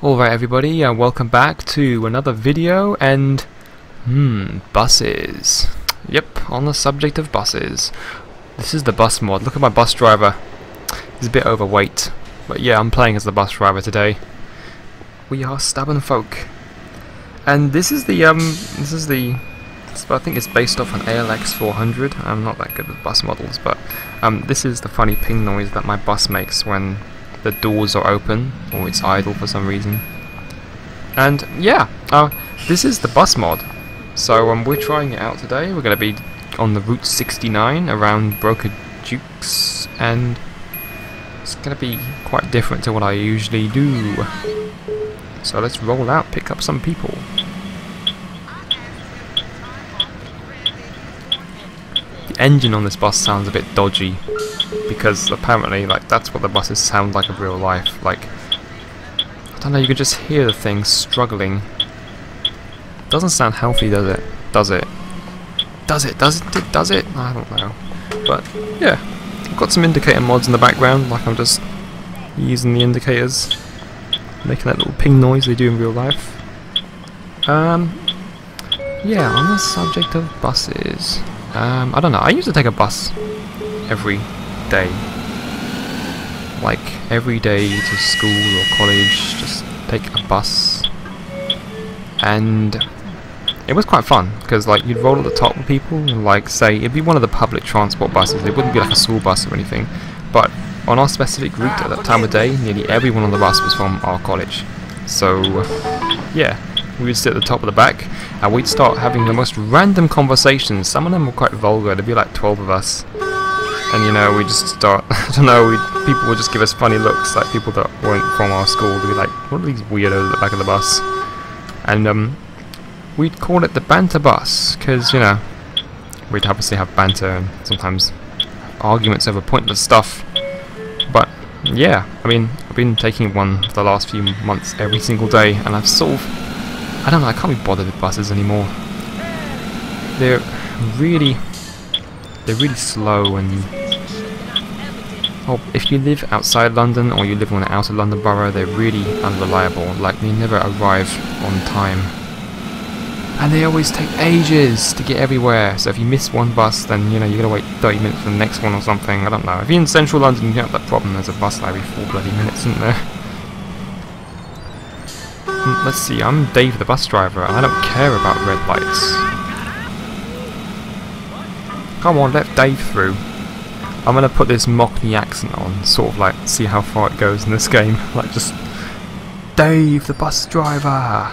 Alright everybody, uh, welcome back to another video and... Hmm, buses. Yep, on the subject of buses. This is the bus mod. Look at my bus driver. He's a bit overweight. But yeah, I'm playing as the bus driver today. We are stubborn folk. And this is the, um, this is the... I think it's based off an ALX 400. I'm not that good with bus models, but um, this is the funny ping noise that my bus makes when the doors are open or it's idle for some reason. And yeah, uh, this is the bus mod. So um, we're trying it out today. We're going to be on the Route 69 around Broker Dukes and it's going to be quite different to what I usually do. So let's roll out, pick up some people. The engine on this bus sounds a bit dodgy because apparently like that's what the buses sound like in real life like I don't know you can just hear the thing struggling. Doesn't sound healthy does it? Does it? Does it? Does it? Does it? I don't know. But yeah. I've got some indicator mods in the background like I'm just using the indicators. Making that little ping noise they do in real life. Um yeah on the subject of buses um I don't know I used to take a bus every day. Like every day to school or college, just take a bus. And it was quite fun because like you'd roll at the top with people and like say it'd be one of the public transport buses. It wouldn't be like a school bus or anything. But on our specific route at that time of day, nearly everyone on the bus was from our college. So yeah, we would sit at the top of the back and we'd start having the most random conversations. Some of them were quite vulgar. There'd be like 12 of us and you know we just start I don't know we people would just give us funny looks like people that weren't from our school would be like what are these weirdos at the back of the bus? And um we'd call it the banter bus because you know we'd obviously have banter and sometimes arguments over pointless stuff. But yeah I mean I've been taking one for the last few months every single day and I've sort of I don't know I can't be bothered with buses anymore. They're really they're really slow and well, if you live outside London or you live on the outer London borough, they're really unreliable. Like, they never arrive on time. And they always take ages to get everywhere. So if you miss one bus, then, you know, you gotta wait 30 minutes for the next one or something. I don't know. If you're in central London, you have that problem. There's a bus every four bloody minutes, isn't there? Hmm, let's see, I'm Dave the bus driver, and I don't care about red lights. Come on, let Dave through. I'm gonna put this Mockney accent on, sort of like see how far it goes in this game. Like just Dave the bus driver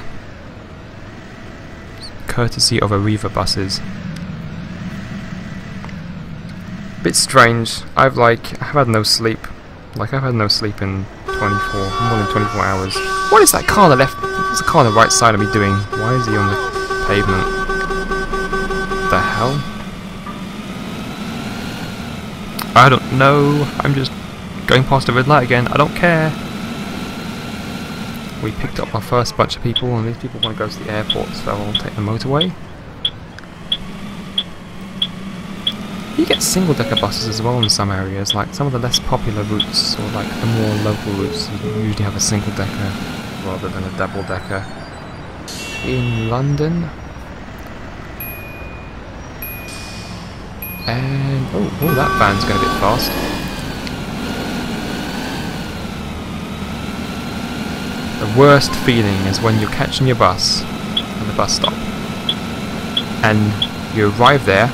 Courtesy of Arriva buses. Bit strange. I've like I've had no sleep. Like I've had no sleep in 24 more than 24 hours. What is that car on the left what's the car on the right side of me doing? Why is he on the pavement? The hell? I don't know. I'm just going past a red light again. I don't care. We picked up our first bunch of people and these people want to go to the airport so I'll take the motorway. You get single-decker buses as well in some areas, like some of the less popular routes or like the more local routes you usually have a single-decker rather than a double-decker. In London, And, oh, oh that van's going a bit fast. The worst feeling is when you're catching your bus at the bus stop. And you arrive there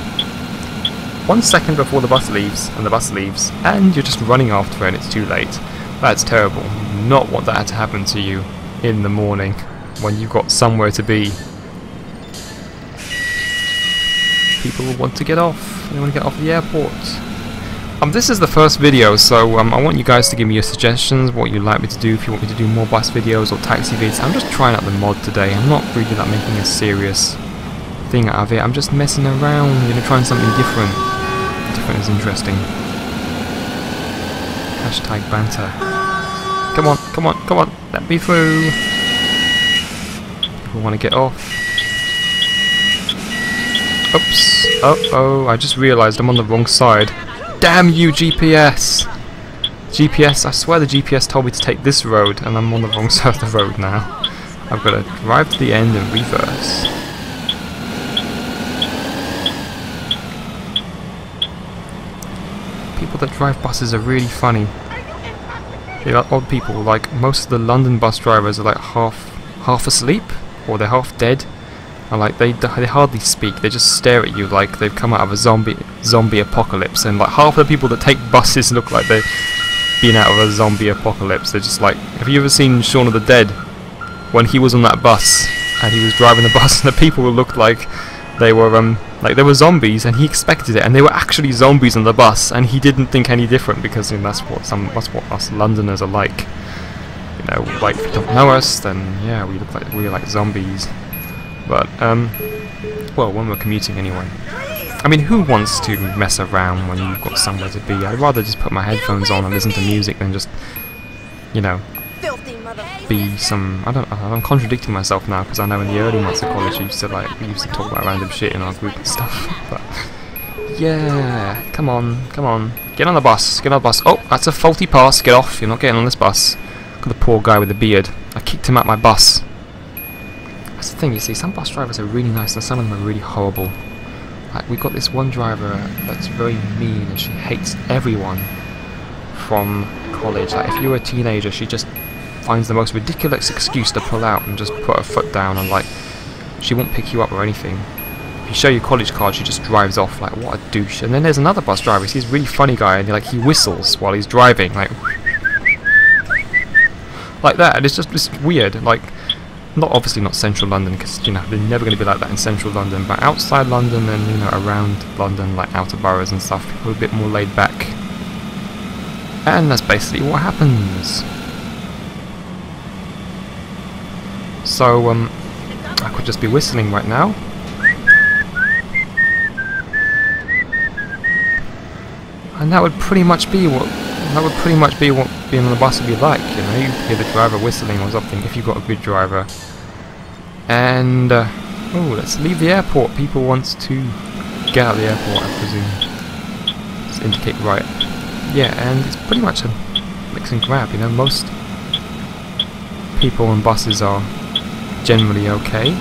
one second before the bus leaves, and the bus leaves, and you're just running after it and it's too late. That's terrible. Not want that to happen to you in the morning when you've got somewhere to be. People want to get off. They want to get off the airport. Um, this is the first video, so um, I want you guys to give me your suggestions, what you'd like me to do, if you want me to do more bus videos or taxi vids. I'm just trying out the mod today. I'm not really like making a serious thing out of it. I'm just messing around, you know, trying something different. Different is interesting. Hashtag banter. Come on, come on, come on, let me through. People want to get off. Oops. Uh oh, I just realised I'm on the wrong side. Damn you, GPS! GPS, I swear the GPS told me to take this road and I'm on the wrong side of the road now. I've got to drive to the end and reverse. People that drive buses are really funny. They're odd people, like most of the London bus drivers are like half half asleep or they're half dead and like they they hardly speak they just stare at you like they've come out of a zombie zombie apocalypse. And like half the people that take buses look like they've been out of a zombie apocalypse. They're just like have you ever seen Shaun of the Dead? When he was on that bus and he was driving the bus and the people looked like they were um like they were zombies and he expected it. And they were actually zombies on the bus and he didn't think any different because you know, that's what some that's what us Londoners are like. You know, like if you don't know us, then yeah, we look like we're like zombies. But um, well, when we're commuting anyway. I mean, who wants to mess around when you've got somewhere to be? I'd rather just put my headphones on and listen to music than just, you know, be some. I don't. I'm contradicting myself now because I know in the early months of college we used to like we used to talk about random shit in our group and stuff. But yeah, come on, come on, get on the bus, get on the bus. Oh, that's a faulty pass. Get off. You're not getting on this bus. Look at the poor guy with the beard. I kicked him out my bus. The thing, you see, some bus drivers are really nice and some of them are really horrible. Like, we've got this one driver that's very mean and she hates everyone from college. Like, if you're a teenager, she just finds the most ridiculous excuse to pull out and just put her foot down and, like, she won't pick you up or anything. If you show your college card, she just drives off, like, what a douche. And then there's another bus driver, he's a really funny guy, and, like, he whistles while he's driving, like, like that, and it's just it's weird. Like, not obviously not central London because you know they're never going to be like that in central London, but outside London and you know around London, like outer boroughs and stuff, people are a bit more laid back. And that's basically what happens. So um, I could just be whistling right now. And that would pretty much be what that would pretty much be what being on the bus would be like, you know, you hear the driver whistling or something if you've got a good driver. And, uh, oh, let's leave the airport. People want to get out of the airport, I presume. Let's indicate right. Yeah, and it's pretty much a mix and grab, you know, most people on buses are generally okay.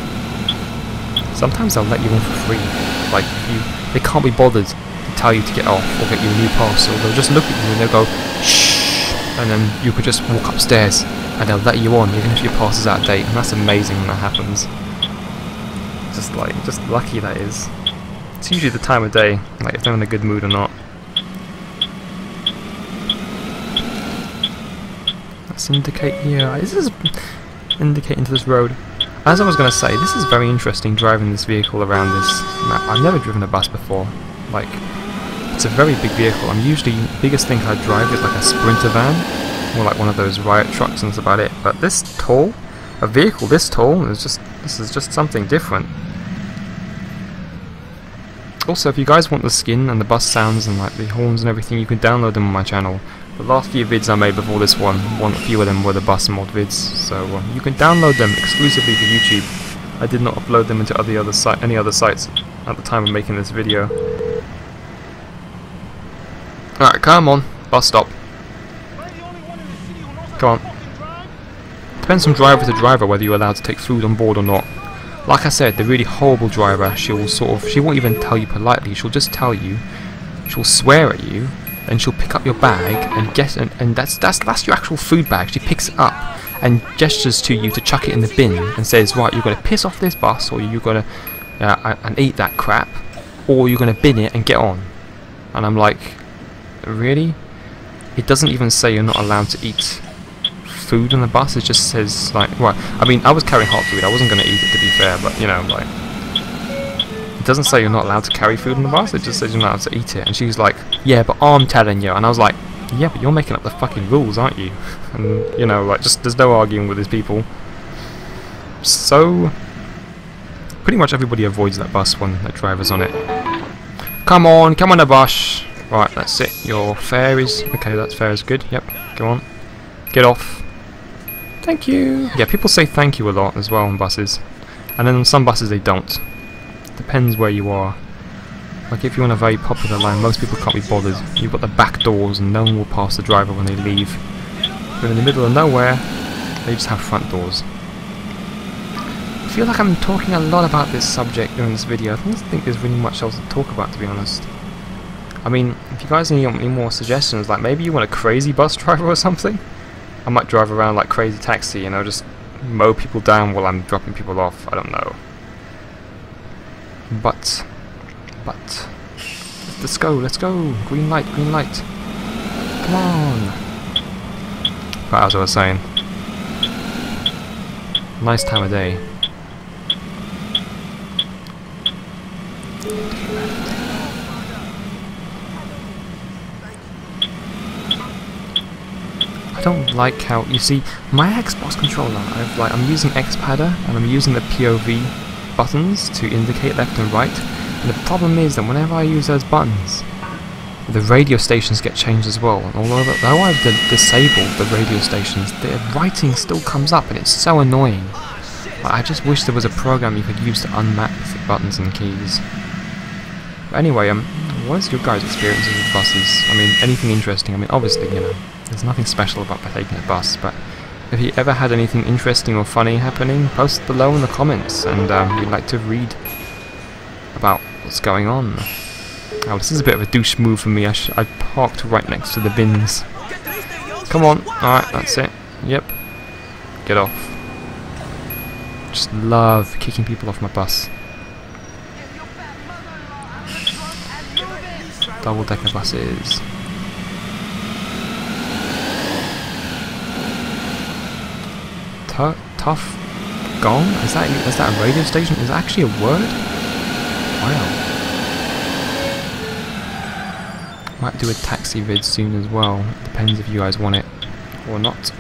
Sometimes they'll let you in for free. Like, you, they can't be bothered tell you to get off or get you a new parcel. They'll just look at you and they'll go, shh, and then you could just walk upstairs and they'll let you on even if your pass is out of date, and that's amazing when that happens. Just like, just lucky that is. It's usually the time of day, like if they're in a good mood or not. Let's indicate here. This is indicating to this road. As I was going to say, this is very interesting driving this vehicle around this map. I've never driven a bus before. Like, it's a very big vehicle. I'm usually, the biggest thing I drive is like a Sprinter van, or like one of those riot trucks and that's about it. But this tall, a vehicle this tall, is just, this is just something different. Also, if you guys want the skin and the bus sounds and like the horns and everything, you can download them on my channel. The last few vids I made before this one, one a few of them were the bus mod vids, so uh, you can download them exclusively for YouTube. I did not upload them into other other si any other sites at the time of making this video. Alright, come on. Bus stop. Come on. Depends from driver to driver whether you're allowed to take food on board or not. Like I said, the really horrible driver, she'll sort of, she won't even tell you politely, she'll just tell you, she'll swear at you, and she'll pick up your bag and get, and, and that's, that's, that's your actual food bag, she picks it up and gestures to you to chuck it in the bin and says, right, you've got to piss off this bus, or you're going to, uh, and eat that crap, or you're going to bin it and get on. And I'm like, Really? It doesn't even say you're not allowed to eat food on the bus, it just says, like, well, I mean, I was carrying hot food, I wasn't going to eat it to be fair, but, you know, like, it doesn't say you're not allowed to carry food on the bus, it just says you're not allowed to eat it, and she was like, yeah, but I'm telling you, and I was like, yeah, but you're making up the fucking rules, aren't you? And, you know, like, just, there's no arguing with these people. So, pretty much everybody avoids that bus when the driver's on it. Come on, come on the bus! Right, that's it. Your fare is... Okay, that's fare is good. Yep, go on. Get off. Thank you. Yeah, people say thank you a lot as well on buses. And then on some buses they don't. Depends where you are. Like if you're on a very popular line, most people can't be bothered. You've got the back doors and no one will pass the driver when they leave. But in the middle of nowhere, they just have front doors. I feel like I'm talking a lot about this subject during this video. I don't think there's really much else to talk about to be honest. I mean, if you guys need any more suggestions, like maybe you want a crazy bus driver or something, I might drive around like crazy taxi, you know, just mow people down while I'm dropping people off. I don't know. But, but, let's go, let's go. Green light, green light. Come on. Right, as I was saying, nice time of day. I don't like how you see my Xbox controller. I've like I'm using Xpadder and I'm using the POV buttons to indicate left and right. And the problem is that whenever I use those buttons, the radio stations get changed as well. And although though I've disabled the radio stations, the writing still comes up, and it's so annoying. Like, I just wish there was a program you could use to unmap the buttons and keys. But anyway, um, what's your guys' experiences with buses? I mean, anything interesting? I mean, obviously, you know, there's nothing special about taking a bus, but if you ever had anything interesting or funny happening, post below in the comments, and um, we'd like to read about what's going on. Oh, this is a bit of a douche move for me. I, I parked right next to the bins. Come on. Alright, that's it. Yep. Get off. Just love kicking people off my bus. Double-decker buses. Tough gong? Is that is that a radio station? Is that actually a word? Wow. Might do a taxi vid soon as well. Depends if you guys want it or not.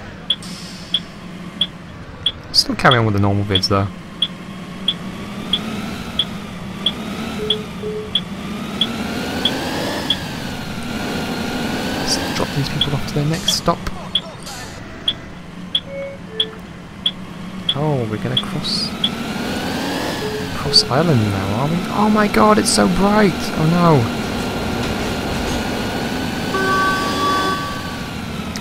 Still carry on with the normal vids though. Let's drop these people off to their next stop. Oh, we're gonna cross cross island now, are we? Oh my god, it's so bright! Oh no!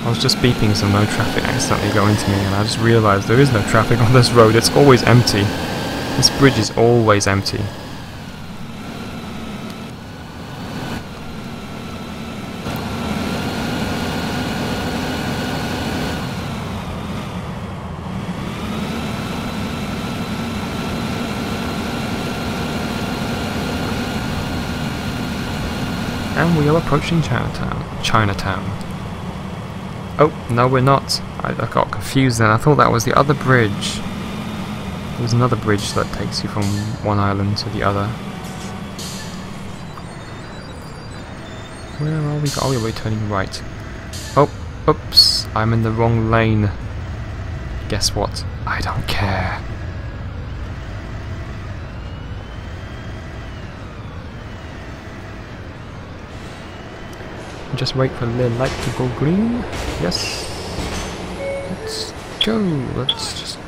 I was just beeping so no traffic accidentally go into me and I just realised there is no traffic on this road, it's always empty. This bridge is always empty. And we are approaching Chinatown. Chinatown. Oh, no we're not. I, I got confused then. I thought that was the other bridge. There's another bridge that takes you from one island to the other. Where are we? Oh, we're turning right. Oh, oops. I'm in the wrong lane. Guess what? I don't care. Just wait for the light to go green. Yes. Let's go. Let's just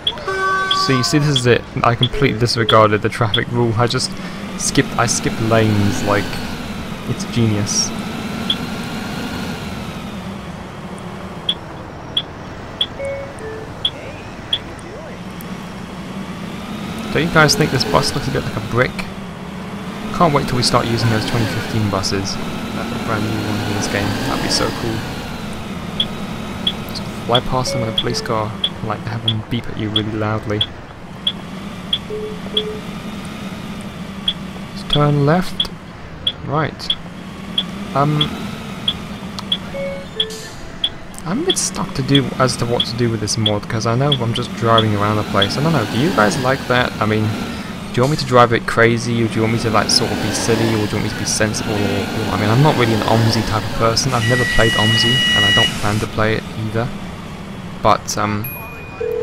see. See, this is it. I completely disregarded the traffic rule. I just skipped. I skipped lanes like it's genius. Don't you guys think this bus looks a bit like a brick? Can't wait till we start using those 2015 buses brand new one in this game. That'd be so cool. Just fly past them in a police car, like have them beep at you really loudly. Let's turn left. Right. Um, I'm a bit stuck to do as to what to do with this mod because I know I'm just driving around the place. I don't know. Do you guys like that? I mean, do you want me to drive it crazy, or do you want me to like sort of be silly, or do you want me to be sensible? Or, or, I mean, I'm not really an OMSI type of person. I've never played OMSI, and I don't plan to play it either. But um,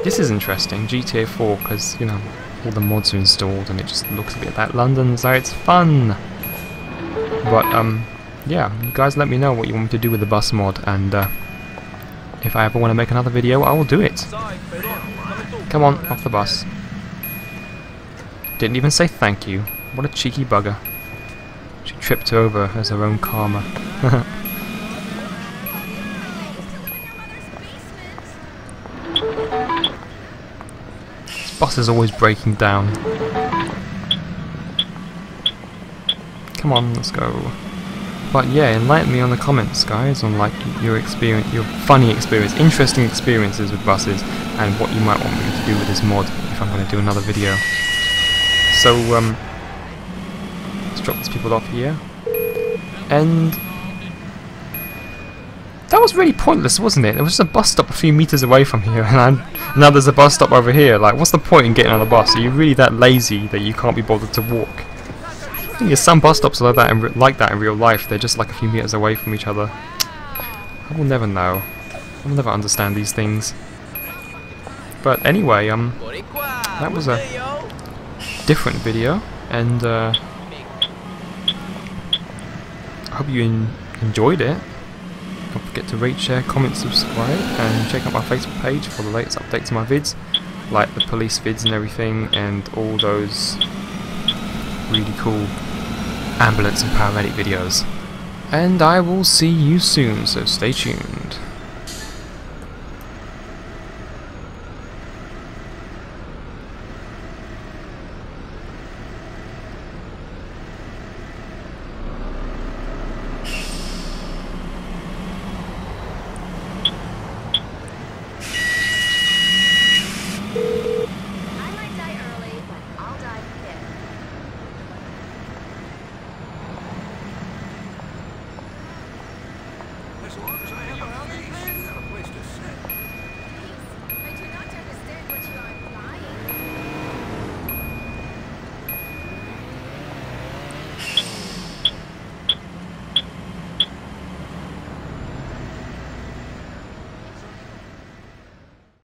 this is interesting, GTA 4, because you know all the mods are installed, and it just looks a bit like London, so it's fun. But um, yeah, you guys let me know what you want me to do with the bus mod, and uh, if I ever want to make another video, I will do it. Come on, off the bus. Didn't even say thank you. What a cheeky bugger. She tripped over as her own karma. this bus is always breaking down. Come on, let's go. But yeah, enlighten me on the comments, guys, on like your experience, your funny experience, interesting experiences with buses, and what you might want me to do with this mod if I'm going to do another video. So, um, let's drop these people off here, and that was really pointless, wasn't it? There was just a bus stop a few meters away from here, and I'm, now there's a bus stop over here. Like, what's the point in getting on a bus? Are you really that lazy that you can't be bothered to walk? thing is, some bus stops are like that, in like that in real life. They're just like a few meters away from each other. I will never know. I will never understand these things. But anyway, um, that was a different video, and uh, I hope you en enjoyed it. Don't forget to rate, share, comment, subscribe, and check out my Facebook page for the latest updates to my vids, like the police vids and everything, and all those really cool ambulance and paramedic videos. And I will see you soon, so stay tuned.